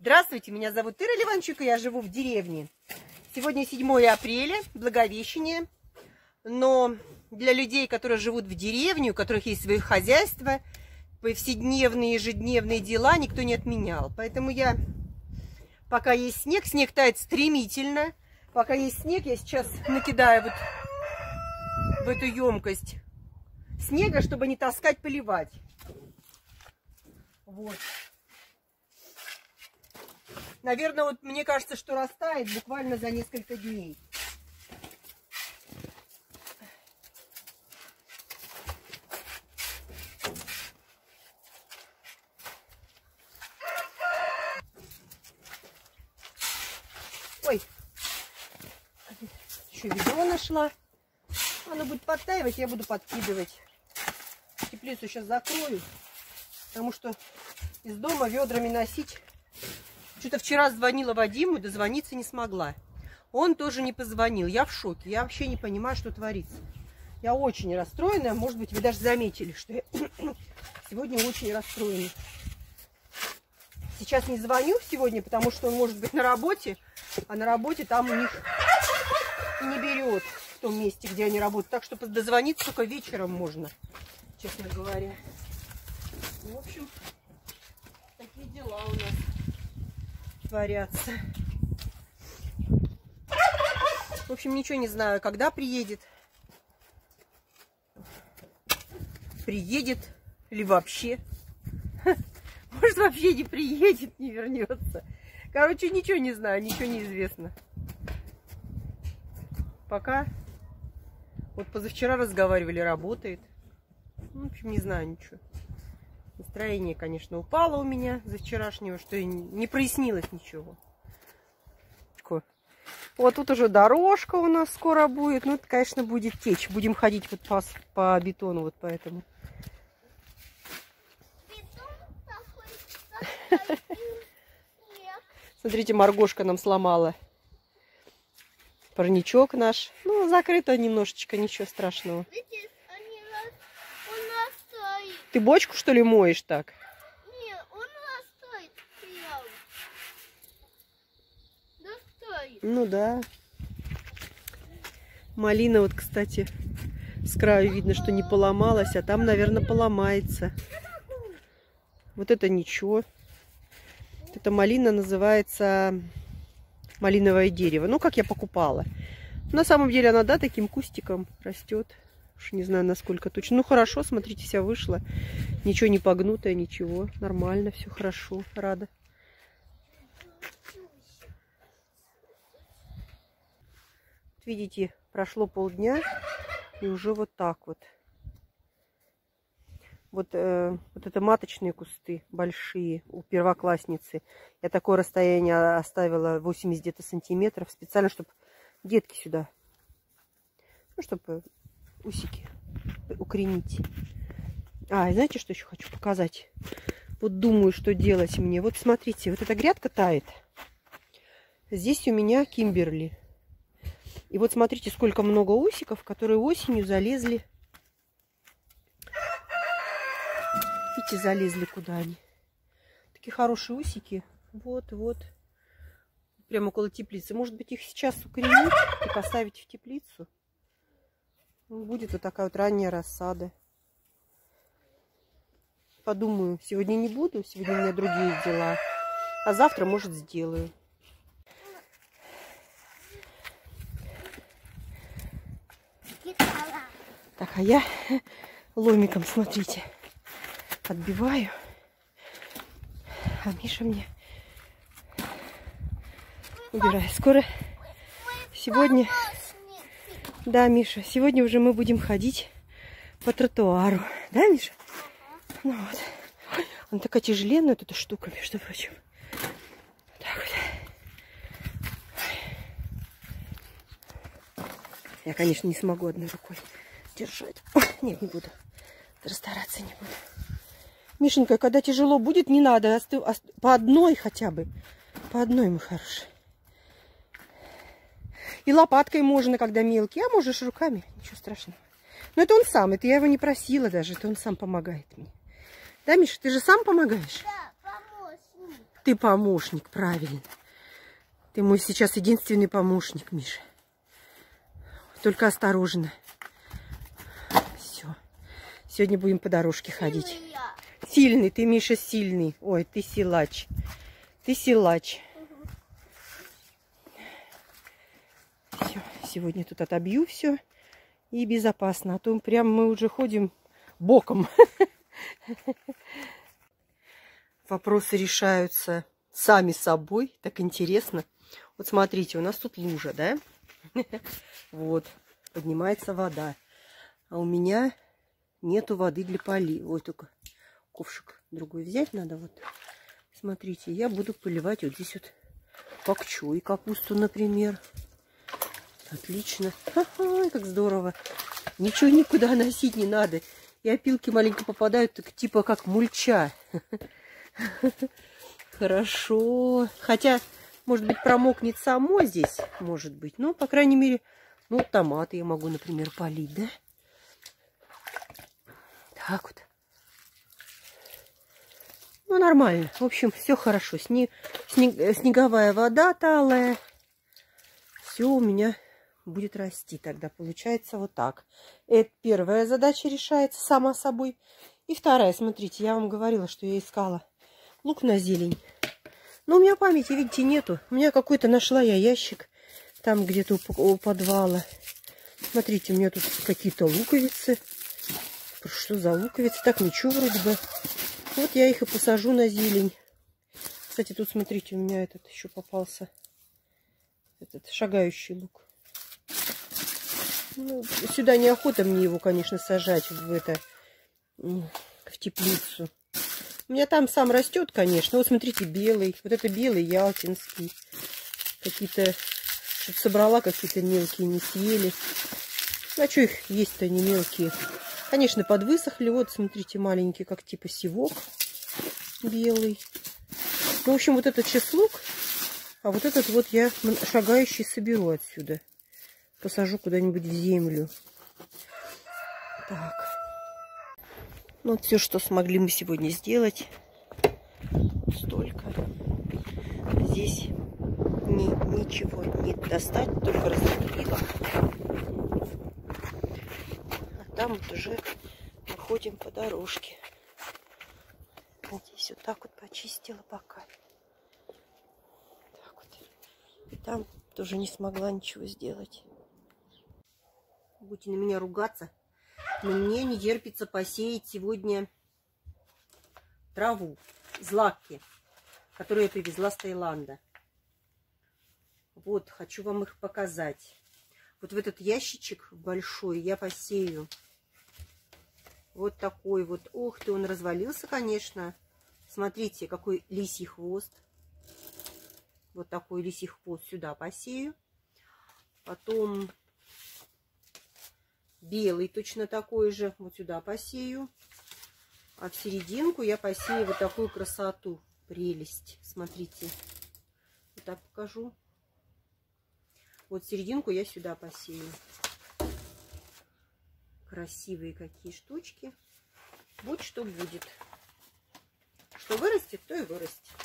Здравствуйте, меня зовут Ира Ливанчук, и я живу в деревне. Сегодня 7 апреля, Благовещение. Но для людей, которые живут в деревне, у которых есть свое хозяйство, повседневные, ежедневные дела никто не отменял. Поэтому я, пока есть снег, снег тает стремительно. Пока есть снег, я сейчас накидаю вот в эту емкость снега, чтобы не таскать, поливать. Вот. Наверное, вот мне кажется, что растает буквально за несколько дней. Ой, еще ведро нашла. Оно будет подтаивать, я буду подкидывать. Теплицу сейчас закрою, потому что из дома ведрами носить. Что-то вчера звонила Вадиму, дозвониться не смогла. Он тоже не позвонил. Я в шоке. Я вообще не понимаю, что творится. Я очень расстроена. Может быть, вы даже заметили, что я сегодня очень расстроена. Сейчас не звоню сегодня, потому что он может быть на работе, а на работе там у них не берет в том месте, где они работают. Так что дозвониться только вечером можно, честно говоря. В общем, такие дела у нас творятся. В общем, ничего не знаю, когда приедет. Приедет ли вообще. Может, вообще не приедет, не вернется. Короче, ничего не знаю, ничего не известно. Пока. Вот позавчера разговаривали, работает. Ну, в общем, не знаю ничего. Настроение, конечно, упало у меня за вчерашнего, что и не прояснилось ничего. Вот тут уже дорожка у нас скоро будет. Ну, это, конечно, будет течь. Будем ходить вот по, по бетону, вот поэтому. Смотрите, Маргошка нам сломала парничок наш. Ну, закрыто немножечко, ничего страшного. Ты бочку, что ли, моешь так? Нет, он стоит прямо. Да стоит. Ну да. Малина вот, кстати, с краю видно, что не поломалась, а там, наверное, поломается. Вот это ничего. Это малина называется малиновое дерево. Ну, как я покупала. На самом деле она, да, таким кустиком растет. Уж не знаю, насколько точно. Ну, хорошо, смотрите, вся вышла. Ничего не погнутое, ничего. Нормально, все хорошо. Рада. Видите, прошло полдня, и уже вот так вот. Вот, э, вот это маточные кусты большие у первоклассницы. Я такое расстояние оставила 80 где-то сантиметров специально, чтобы детки сюда, ну, чтобы усики укоренить. А, знаете, что еще хочу показать? Вот думаю, что делать мне. Вот смотрите, вот эта грядка тает. Здесь у меня кимберли. И вот смотрите, сколько много усиков, которые осенью залезли. Видите, залезли куда они. Такие хорошие усики. Вот, вот. Прямо около теплицы. Может быть, их сейчас укоренить и поставить в теплицу. Будет вот такая вот ранняя рассада. Подумаю, сегодня не буду, сегодня у меня другие дела. А завтра, может, сделаю. Так, а я ломиком, смотрите, отбиваю. А Миша мне убирает. Скоро сегодня да, Миша, сегодня уже мы будем ходить по тротуару. Да, Миша? Ну вот. Она такая тяжеленная, вот эта штука, между прочим. Так вот. Я, конечно, не смогу одной рукой держать. нет, не буду. Даже стараться не буду. Мишенька, когда тяжело будет, не надо. По одной хотя бы. По одной, мой хороший. И лопаткой можно, когда мелкий, а можешь руками, ничего страшного. Но это он сам, это я его не просила даже, это он сам помогает мне. Да, Миша, ты же сам помогаешь? Да, помощник. Ты помощник, правильно. Ты мой сейчас единственный помощник, Миша. Только осторожно. Все. Сегодня будем по дорожке ходить. Сильный, ты, Миша, сильный. Ой, ты силач. Ты силач. Все, сегодня тут отобью все. И безопасно. А то прям мы уже ходим боком. Вопросы решаются сами собой. Так интересно. Вот смотрите, у нас тут лужа, да? Вот. Поднимается вода. А у меня нету воды для полива. Ой, только ковшик другой взять надо. Вот. Смотрите, я буду поливать вот здесь вот пакчу и капусту, например. Отлично. Ха-ха, как здорово. Ничего никуда носить не надо. И опилки маленько попадают, так типа как мульча. Хорошо. Хотя, может быть, промокнет само здесь, может быть. Но, по крайней мере, ну, томаты я могу, например, полить, да? Так вот. Ну, нормально. В общем, все хорошо. Сне... Снег... Снеговая вода талая. Все у меня будет расти. Тогда получается вот так. Это первая задача решается сама собой. И вторая, смотрите, я вам говорила, что я искала лук на зелень. Но у меня памяти, видите, нету. У меня какой-то нашла я ящик там где-то у подвала. Смотрите, у меня тут какие-то луковицы. Что за луковицы? Так, ничего вроде бы. Вот я их и посажу на зелень. Кстати, тут, смотрите, у меня этот еще попался. Этот шагающий лук. Ну, сюда неохота мне его, конечно, сажать в это в теплицу. У меня там сам растет, конечно. Вот смотрите, белый. Вот это белый ялтинский. Какие-то... Собрала, какие-то мелкие не съели. А что их есть-то не мелкие? Конечно, подвысохли. Вот, смотрите, маленький, как типа сивок белый. Ну, в общем, вот этот чеслук, а вот этот вот я шагающий соберу отсюда. Посажу куда-нибудь в землю. Так. Ну, вот все, что смогли мы сегодня сделать. Столько. Здесь ни, ничего не достать, только разделила. А там вот уже выходим по дорожке. Здесь вот так вот почистила пока. Так вот. И там тоже не смогла ничего сделать. Будете на меня ругаться. Но мне не терпится посеять сегодня траву, злаки, которую я привезла с Таиланда. Вот, хочу вам их показать. Вот в этот ящичек большой я посею. Вот такой вот. Ух ты, он развалился, конечно. Смотрите, какой лисий хвост. Вот такой лисий хвост сюда посею. Потом белый точно такой же. Вот сюда посею. А в серединку я посею вот такую красоту. Прелесть. Смотрите. Вот так покажу. Вот серединку я сюда посею. Красивые какие штучки. Будь что будет. Что вырастет, то и вырастет.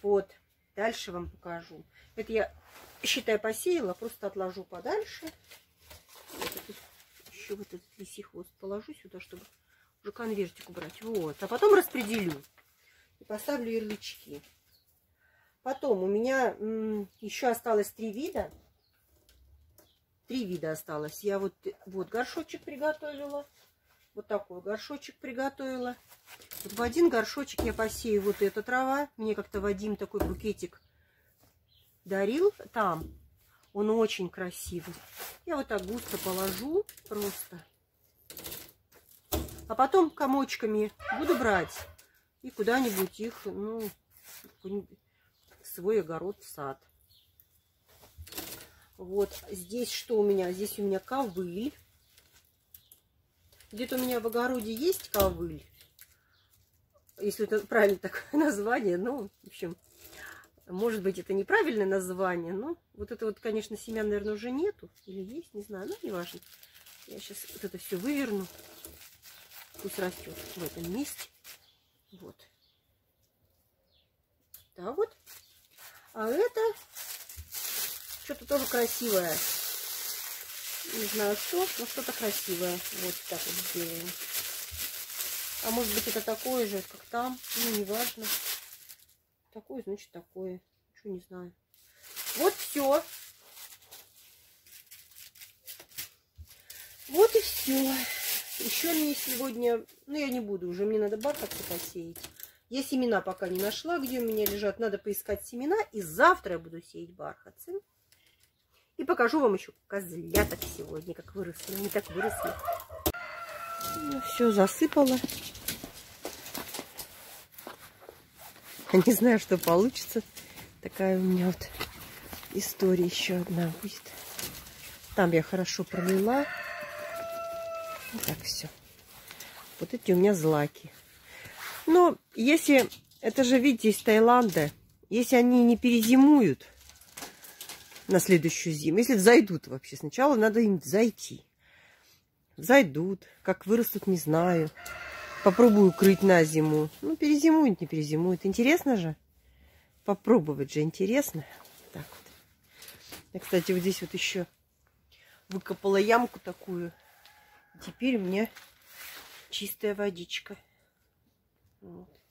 Вот. Дальше вам покажу. Это я, считай, посеяла. Просто отложу подальше еще вот этот лисий хвост положу сюда, чтобы уже конвертик убрать. Вот. А потом распределю. И поставлю ярлычки. Потом у меня еще осталось три вида. Три вида осталось. Я вот, вот горшочек приготовила. Вот такой горшочек приготовила. Вот в один горшочек я посею вот эта трава. Мне как-то Вадим такой букетик дарил там. Он очень красивый. Я вот так густо положу просто. А потом комочками буду брать и куда-нибудь их, ну, свой огород, в сад. Вот здесь что у меня? Здесь у меня ковыль. Где-то у меня в огороде есть ковыль. Если это правильно такое название. Ну, в общем, может быть, это неправильное название, но вот это вот, конечно, семян, наверное, уже нету. Или есть, не знаю, но не важно. Я сейчас вот это все выверну. Пусть растет в этом месте. Вот. так вот. А это что-то тоже красивое. Не знаю что, но что-то красивое. Вот так вот сделаем. А может быть это такое же, как там. Ну, неважно. Такое, значит такое. Ничего не знаю. Вот все. Вот и все. Еще мне сегодня... Ну, я не буду уже. Мне надо бархатцы посеять. Я семена пока не нашла, где у меня лежат. Надо поискать семена. И завтра я буду сеять бархатцы. И покажу вам еще козляток сегодня, как выросли. Они так выросли. Ну, все засыпала. Не знаю, что получится. Такая у меня вот история еще одна будет. Там я хорошо пролила. Так все. Вот эти у меня злаки. Но если, это же, видите, из Таиланда, если они не перезимуют на следующую зиму, если зайдут вообще, сначала надо им зайти. Зайдут, как вырастут, не знаю. Попробую укрыть на зиму. Ну, перезимуют, не перезимуют. Интересно же? Попробовать же интересно. Так вот. Я, кстати, вот здесь вот еще выкопала ямку такую. Теперь у меня чистая водичка. Вот.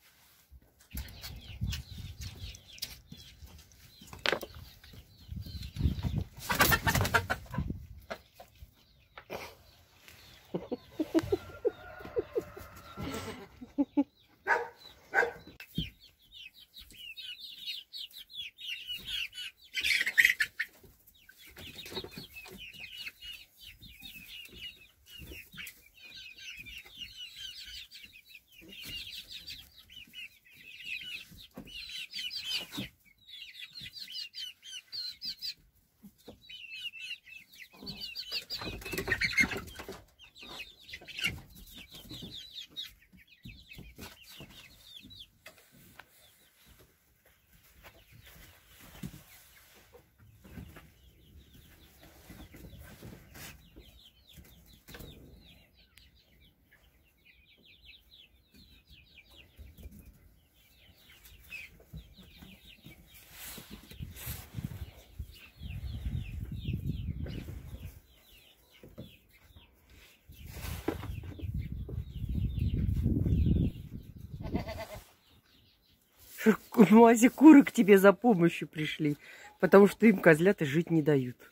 Мази куры к тебе за помощью пришли, потому что им козлята жить не дают.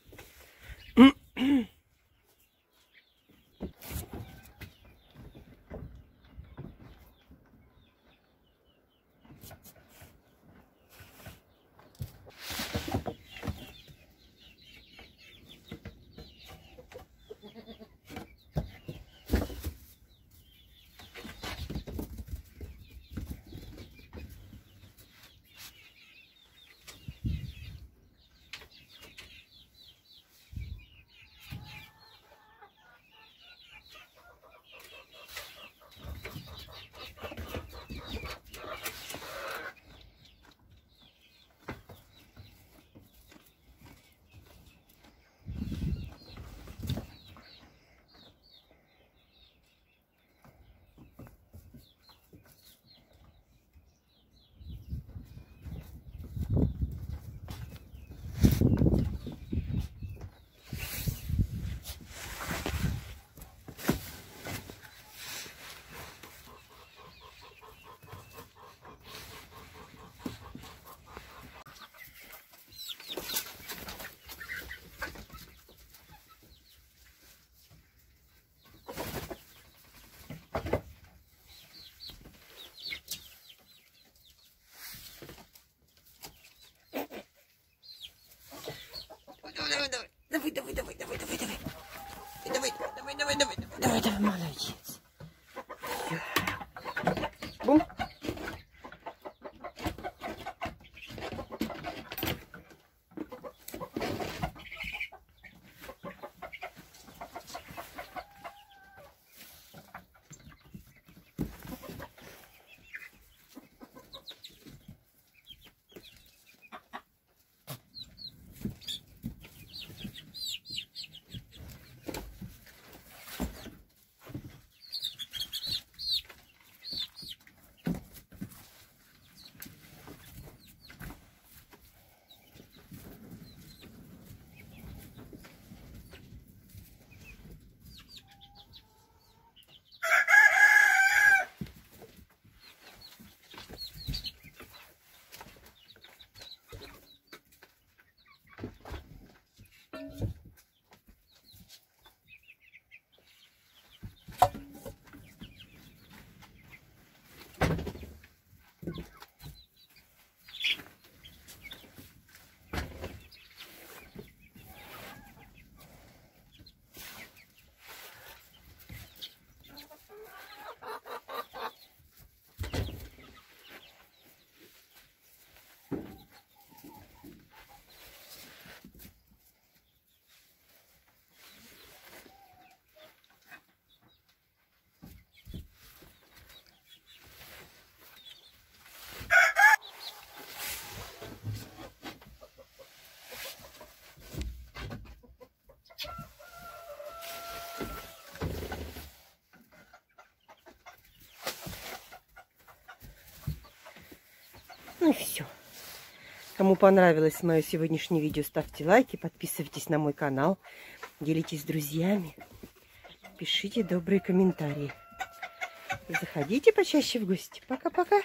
давай, давай, давай, Ну и все. Кому понравилось мое сегодняшнее видео, ставьте лайки, подписывайтесь на мой канал, делитесь с друзьями, пишите добрые комментарии. Заходите почаще в гости. Пока-пока.